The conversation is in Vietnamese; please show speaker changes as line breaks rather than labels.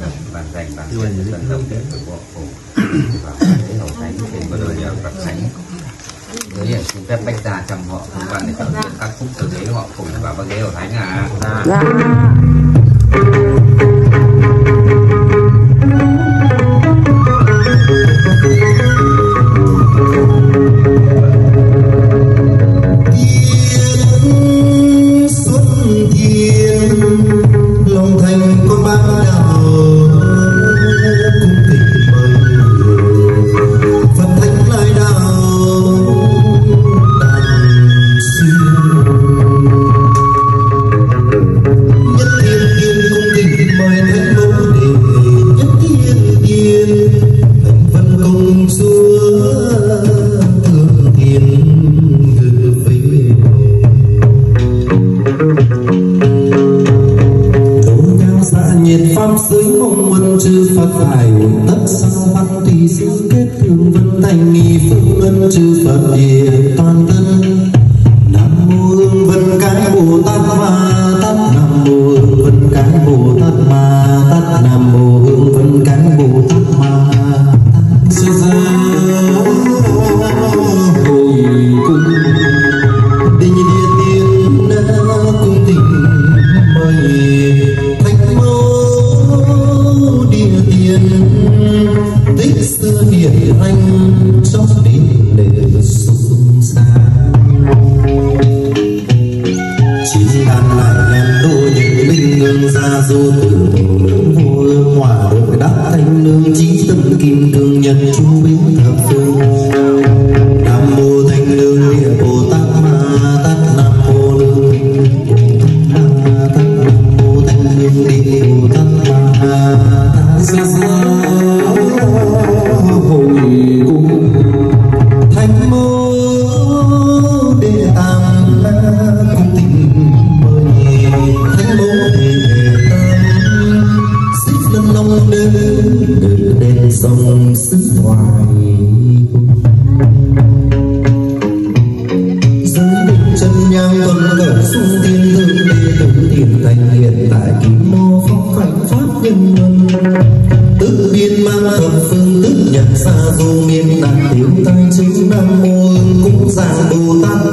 đồng dành bàn trên sân đồng đến với bộ phủ và thế hậu thánh
trên bờ đời nhà Phật thánh. Dưới chúng phép bách gia chăm họ chúng bạn để tạo thiện vâng. các phúc từ đế họ cùng và bác ghế hậu thánh à. Dạ. Chư Phật hải hội tất sao văn tùy sư kết thường vân thành nghi phương luân chư Phật địa toàn đàn lại đàn đô những binh ngương ra du từ những lớn vô ương hòa đội đắc thanh lương chí tâm kim cương nhật chú biến thập phương. Nam mô thanh lương địa bồ tát ma tát nam mô lương ma tát nam mô thanh lương địa bồ tát ma tát khởi tiên hương đi tự tìm thành hiện tại kim mô phong phạnh pháp nhân luân tức biên mang thập phương tức nhật xa du miên đàn tiếng tai chính nam mô cũng giang tát